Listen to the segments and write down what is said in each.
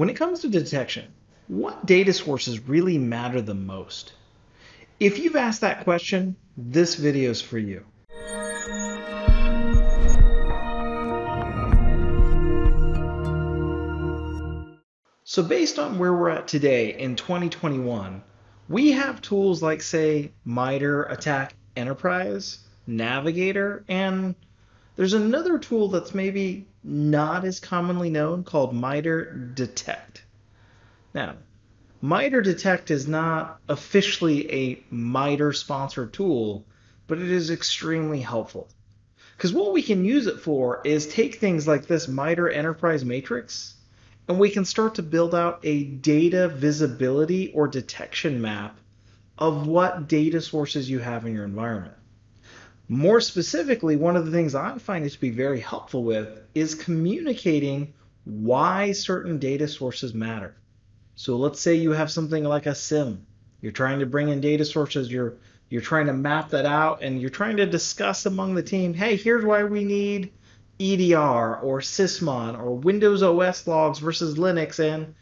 When it comes to detection, what data sources really matter the most? If you've asked that question, this video is for you. So based on where we're at today in 2021, we have tools like say MITRE ATT&CK Enterprise, Navigator, and there's another tool that's maybe not as commonly known called MITRE DeTTECT. Now, MITRE DeTTECT is not officially a MITRE sponsored tool, but it is extremely helpful. Because what we can use it for is take things like this MITRE Enterprise Matrix and we can start to build out a data visibility or detection map of what data sources you have in your environment. More specifically, one of the things I find it to be very helpful with is communicating why certain data sources matter. So let's say you have something like a SIEM. You're trying to bring in data sources, you're you're trying to map that out and you're trying to discuss among the team, hey, here's why we need EDR or Sysmon or Windows OS logs versus Linux and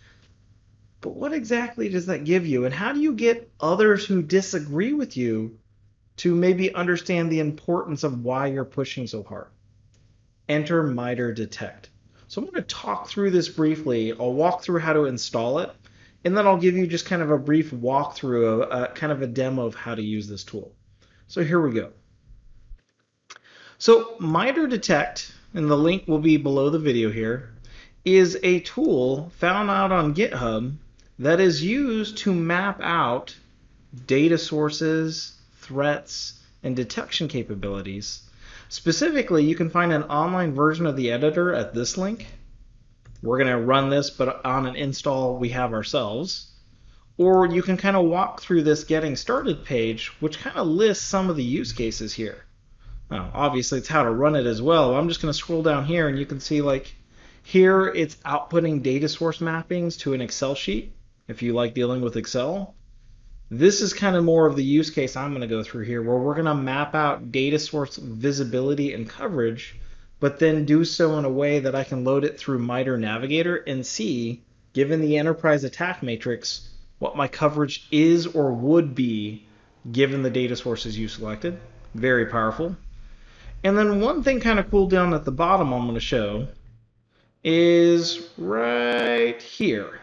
but what exactly does that give you and how do you get others who disagree with you to maybe understand the importance of why you're pushing so hard. Enter MITRE DeTTECT. So I'm going to talk through this briefly. I'll walk through how to install it, and then I'll give you just kind of a brief walkthrough, a, a uh, kind of a demo of how to use this tool. So here we go. So MITRE DeTTECT, and the link will be below the video here, is a tool found out on GitHub that is used to map out data sources, threats, and detection capabilities. Specifically, you can find an online version of the editor at this link. We're going to run this, but on an install we have ourselves. Or you can kind of walk through this getting started page, which kind of lists some of the use cases here. Now, obviously, it's how to run it as well. I'm just going to scroll down here, and you can see like here it's outputting data source mappings to an Excel sheet if you like dealing with Excel. This is kind of more of the use case I'm going to go through here, where we're going to map out data source visibility and coverage, but then do so in a way that I can load it through MITRE Navigator and see, given the enterprise attack matrix, what my coverage is or would be given the data sources you selected. Very powerful. And then one thing kind of cool down at the bottom I'm going to show is right here.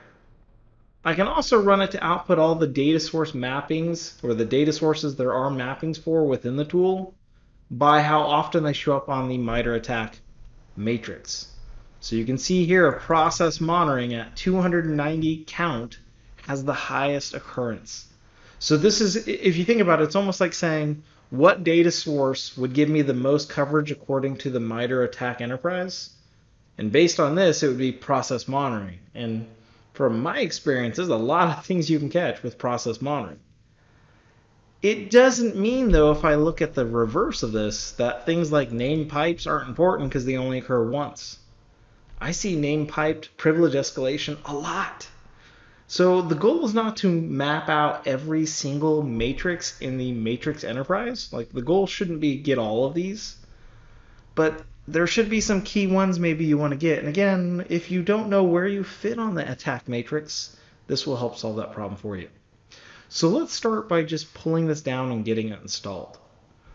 I can also run it to output all the data source mappings or the data sources there are mappings for within the tool by how often they show up on the MITRE ATT&CK matrix. So you can see here process monitoring at 290 count has the highest occurrence. So this is, if you think about it, it's almost like saying what data source would give me the most coverage according to the MITRE ATT&CK enterprise? And based on this, it would be process monitoring. And from my experience, there's a lot of things you can catch with process monitoring. It doesn't mean, though, if I look at the reverse of this, that things like name pipes aren't important because they only occur once. I see name piped privilege escalation a lot. So the goal is not to map out every single matrix in the matrix enterprise. Like the goal shouldn't be get all of these, but there should be some key ones maybe you want to get. And again, if you don't know where you fit on the attack matrix, this will help solve that problem for you. So let's start by just pulling this down and getting it installed.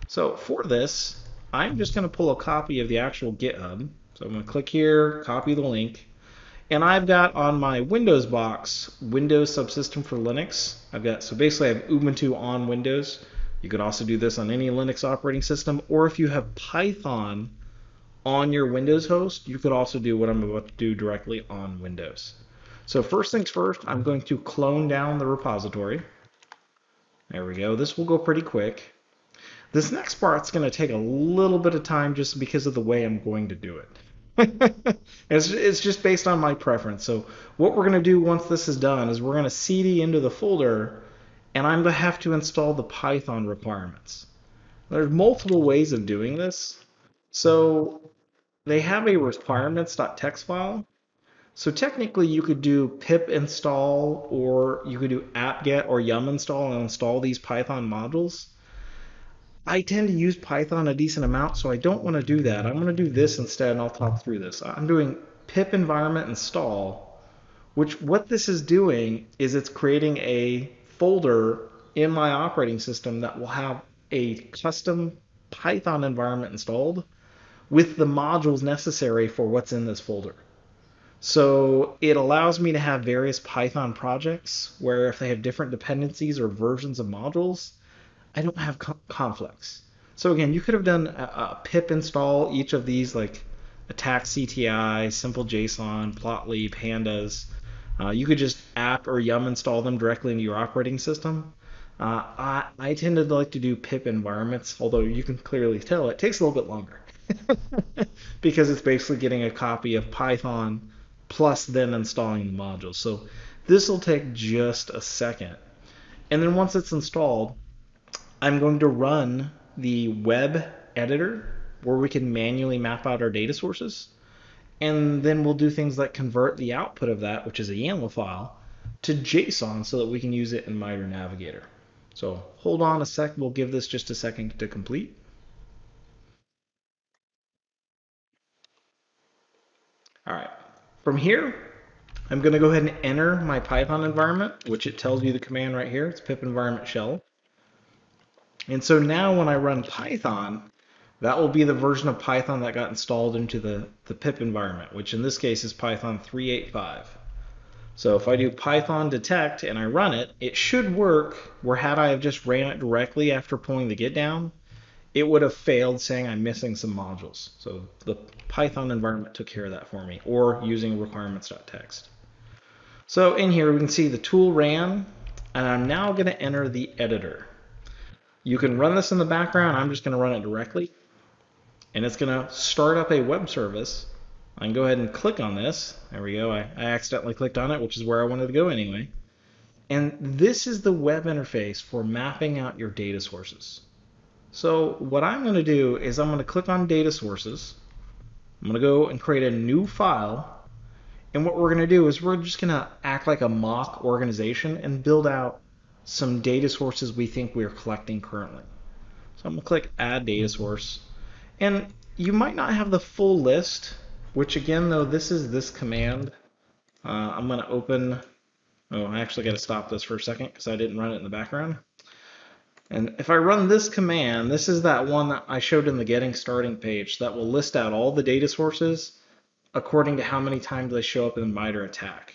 So for this, I'm just going to pull a copy of the actual GitHub. So I'm going to click here, copy the link. And I've got on my Windows box, Windows Subsystem for Linux. I've got, so basically I have Ubuntu on Windows. You could also do this on any Linux operating system, or if you have Python on your Windows host, you could also do what I'm about to do directly on Windows. So first things first, I'm going to clone down the repository. There we go. This will go pretty quick. This next part's going to take a little bit of time just because of the way I'm going to do it. it's, it's just based on my preference. So what we're going to do once this is done is we're going to cd into the folder and I'm going to have to install the Python requirements. There's multiple ways of doing this. So they have a requirements.txt file. So technically you could do pip install or you could do apt-get or yum install and install these Python modules. I tend to use Python a decent amount, so I don't want to do that. I'm going to do this instead, and I'll talk through this. I'm doing pip environment install, which what this is doing is it's creating a folder in my operating system that will have a custom Python environment installed with the modules necessary for what's in this folder. So it allows me to have various Python projects where if they have different dependencies or versions of modules, I don't have co- conflicts. So again, you could have done a, a, pip install each of these like attack CTI, simple JSON, plotly, pandas. Uh, you could just apt or yum install them directly into your operating system. Uh, I, I tend to like to do pip environments, although you can clearly tell it takes a little bit longer because it's basically getting a copy of Python plus then installing the modules. So this will take just a second. And then once it's installed, I'm going to run the web editor where we can manually map out our data sources. And then we'll do things like convert the output of that, which is a YAML file, to JSON so that we can use it in MITRE Navigator. So hold on a sec, we'll give this just a second to complete. All right, from here, I'm going to go ahead and enter my Python environment, which it tells you the command right here. It's pip environment shell. And so now when I run Python, that will be the version of Python that got installed into the, the pip environment, which in this case is Python 385. So if I do Python detect and I run it, it should work where had I have just ran it directly after pulling the git down, it would have failed saying I'm missing some modules. So the Python environment took care of that for me, or using requirements.txt. So in here we can see the tool ran, and I'm now going to enter the editor. You can run this in the background. I'm just going to run it directly. And it's going to start up a web service. I can go ahead and click on this. There we go. I, I accidentally clicked on it, which is where I wanted to go anyway. And this is the web interface for mapping out your data sources. So what I'm going to do is I'm going to click on data sources. I'm going to go and create a new file. And what we're going to do is we're just going to act like a mock organization and build out some data sources we think we're collecting currently. So I'm going to click add data source. And you might not have the full list, which again, though, this is this command. Uh, I'm going to open, oh, I actually got to stop this for a second because I didn't run it in the background. And if I run this command, this is that one that I showed in the getting starting page that will list out all the data sources according to how many times they show up in MITRE ATT&CK.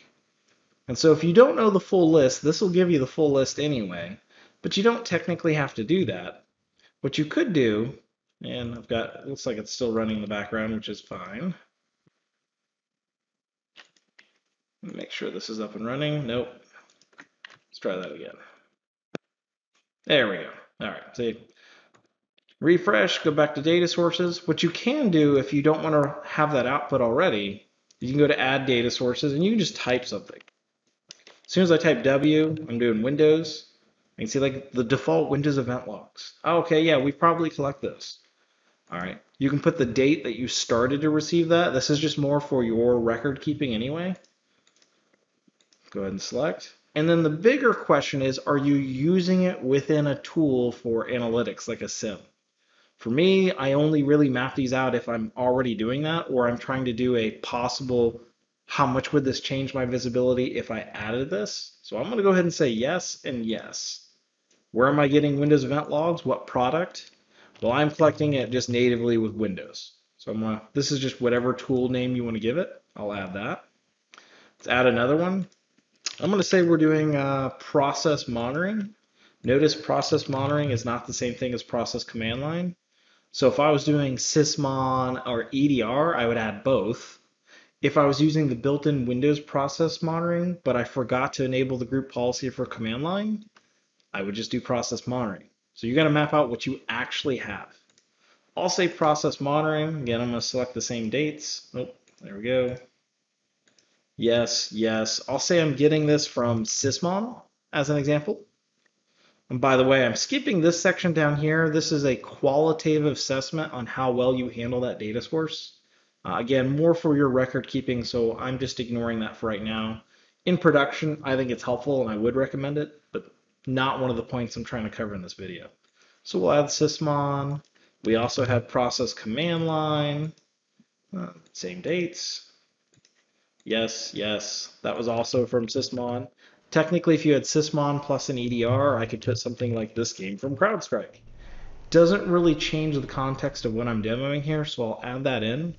And so if you don't know the full list, this will give you the full list anyway, but you don't technically have to do that. What you could do, and I've got, looks like it's still running in the background, which is fine. Make sure this is up and running. Nope. Let's try that again. There we go. All right, see, refresh, go back to data sources. What you can do if you don't want to have that output already, you can go to add data sources and you can just type something. As soon as I type W, I'm doing Windows. I can see like the default Windows event logs. Oh, okay, yeah, we probably collect this. All right, you can put the date that you started to receive that. This is just more for your record keeping anyway. Go ahead and select. And then the bigger question is, are you using it within a tool for analytics like a SIEM? For me, I only really map these out if I'm already doing that or I'm trying to do a possible, how much would this change my visibility if I added this? So I'm going to go ahead and say yes and yes. Where am I getting Windows event logs? What product? Well, I'm collecting it just natively with Windows. So I'm gonna, this is just whatever tool name you want to give it. I'll add that. Let's add another one. I'm going to say we're doing uh, process monitoring. Notice process monitoring is not the same thing as process command line. So if I was doing sysmon or EDR, I would add both. If I was using the built-in Windows process monitoring, but I forgot to enable the group policy for command line, I would just do process monitoring. So you got to map out what you actually have. I'll say process monitoring. Again, I'm going to select the same dates. Oh, there we go. Yes, yes. I'll say I'm getting this from Sysmon as an example. And by the way, I'm skipping this section down here. This is a qualitative assessment on how well you handle that data source. Uh, again, more for your record keeping, so I'm just ignoring that for right now. In production, I think it's helpful and I would recommend it, but not one of the points I'm trying to cover in this video. So we'll add sysmon. We also have process command line, uh, same dates. Yes, yes. That was also from Sysmon. Technically, if you had Sysmon plus an EDR, I could put something like this game from CrowdStrike. Doesn't really change the context of what I'm demoing here, so I'll add that in.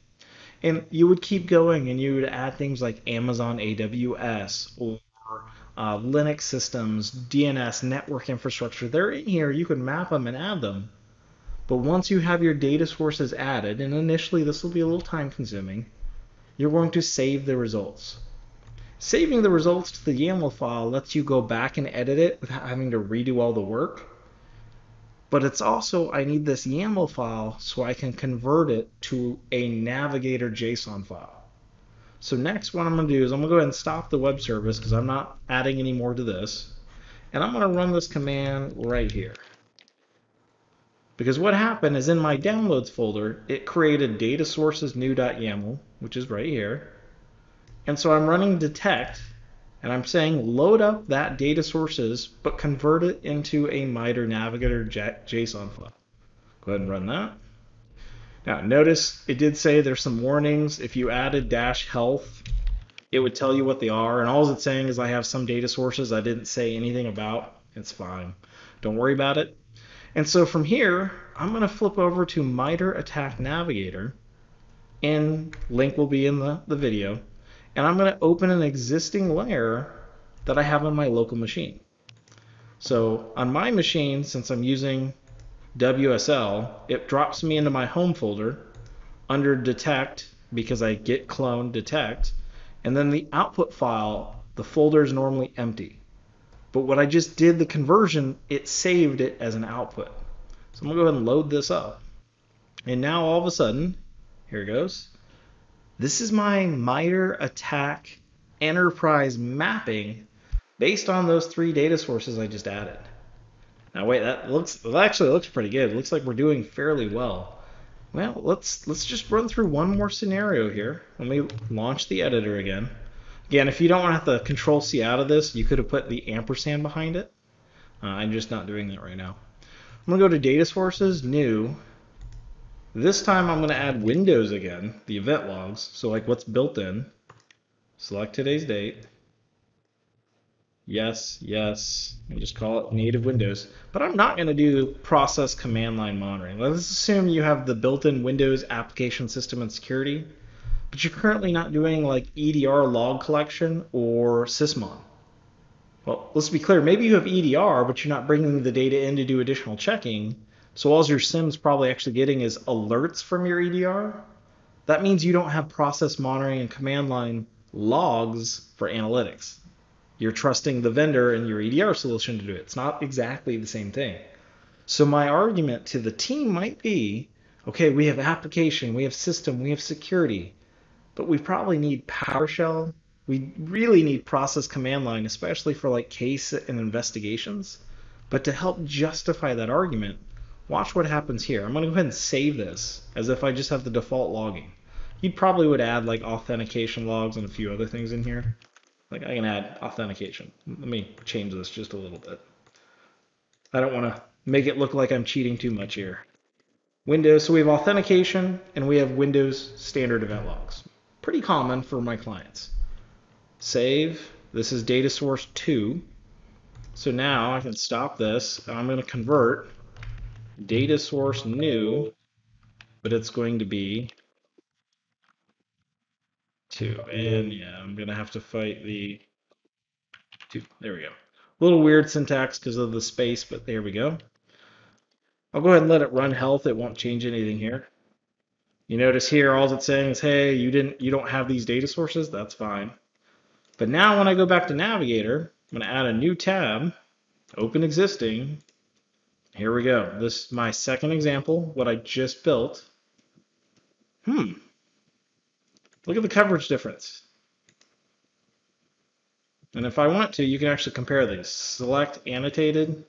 And you would keep going and you would add things like Amazon AWS or uh, Linux systems, DNS, network infrastructure. They're in here. You can map them and add them. But once you have your data sources added, and initially this will be a little time consuming, you're going to save the results. Saving the results to the YAML file lets you go back and edit it without having to redo all the work. But it's also, I need this YAML file so I can convert it to a Navigator JSON file. So next what I'm going to do is I'm going to go ahead and stop the web service because I'm not adding any more to this. And I'm going to run this command right here. Because what happened is in my downloads folder, it created data sources new.yaml, which is right here. And so I'm running detect, and I'm saying load up that data sources, but convert it into a MITRE Navigator JSON file. Go ahead and run that. Now notice it did say there's some warnings. If you added dash health, it would tell you what they are. And all it's saying is I have some data sources I didn't say anything about. It's fine. Don't worry about it. And so from here, I'm going to flip over to MITRE ATT&CK Navigator, and link will be in the, the video. And I'm going to open an existing layer that I have on my local machine. So on my machine, since I'm using WSL, it drops me into my home folder under detect because I git clone detect, and then the output file, the folder is normally empty. But what I just did the conversion, it saved it as an output. So I'm going to go ahead and load this up. And now all of a sudden, here it goes. This is my MITRE ATT&CK enterprise mapping based on those three data sources I just added. Now wait, that looks that actually looks pretty good. It looks like we're doing fairly well. Well, let's let's just run through one more scenario here. Let me launch the editor again. Again, if you don't want to have to control C out of this, you could have put the ampersand behind it. Uh, I'm just not doing that right now. I'm to go to data sources, new. This time I'm going to add Windows again, the event logs. So like what's built in. Select today's date. Yes, yes. We'll just call it native Windows. But I'm not going to do process command line monitoring. Let's assume you have the built-in Windows application system and security but you're currently not doing like EDR log collection or Sysmon. Well, let's be clear, maybe you have EDR, but you're not bringing the data in to do additional checking. So all your SIEM's probably actually getting is alerts from your EDR. That means you don't have process monitoring and command line logs for analytics. You're trusting the vendor and your EDR solution to do it. It's not exactly the same thing. So my argument to the team might be, okay, we have application, we have system, we have security but we probably need PowerShell. We really need process command line, especially for like case and investigations. But to help justify that argument, watch what happens here. I'm going to go ahead and save this as if I just have the default logging. You probably would add like authentication logs and a few other things in here. Like I can add authentication. Let me change this just a little bit. I don't want to make it look like I'm cheating too much here. Windows, so we have authentication and we have Windows standard event logs pretty common for my clients. Save. This is data source 2. So now I can stop this. I'm going to convert data source new, but it's going to be 2. And yeah, I'm going to have to fight the 2. There we go. A little weird syntax because of the space, but there we go. I'll go ahead and let it run health. It won't change anything here. You notice here, all it's saying is, hey, you didn't, you don't have these data sources. That's fine. But now when I go back to Navigator, I'm going to add a new tab, open existing. Here we go. This is my second example, what I just built. Hmm. Look at the coverage difference. And if I want to, you can actually compare these. Select annotated,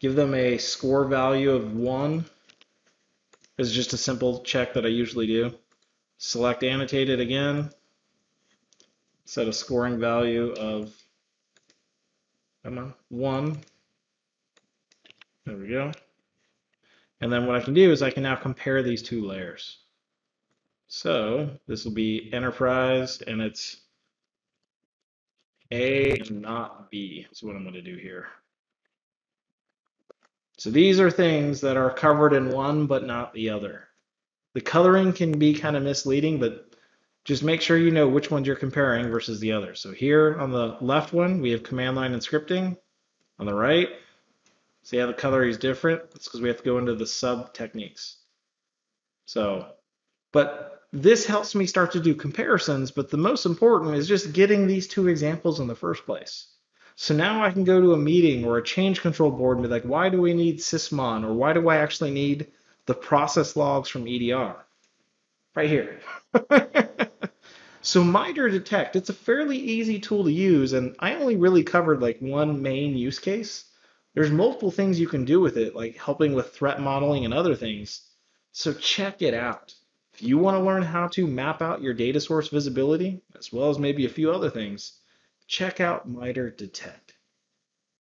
give them a score value of 1, This is just a simple check that I usually do. Select annotated again. Set a scoring value of come on, one. There we go. And then what I can do is I can now compare these two layers. So this will be enterprise and it's A and not B is what I'm going to do here. So these are things that are covered in one but not the other. The coloring can be kind of misleading, but just make sure you know which ones you're comparing versus the other. So here on the left one, we have command line and scripting. On the right, see how the color is different? It's because we have to go into the sub techniques. So, but this helps me start to do comparisons, but the most important is just getting these two examples in the first place. So now I can go to a meeting or a change control board and be like, why do we need sysmon? Or why do I actually need the process logs from EDR? Right here. so MITRE DeTTECT, it's a fairly easy tool to use, and I only really covered like one main use case. There's multiple things you can do with it, like helping with threat modeling and other things. So check it out. If you want to learn how to map out your data source visibility, as well as maybe a few other things, check out MITRE DeTTECT.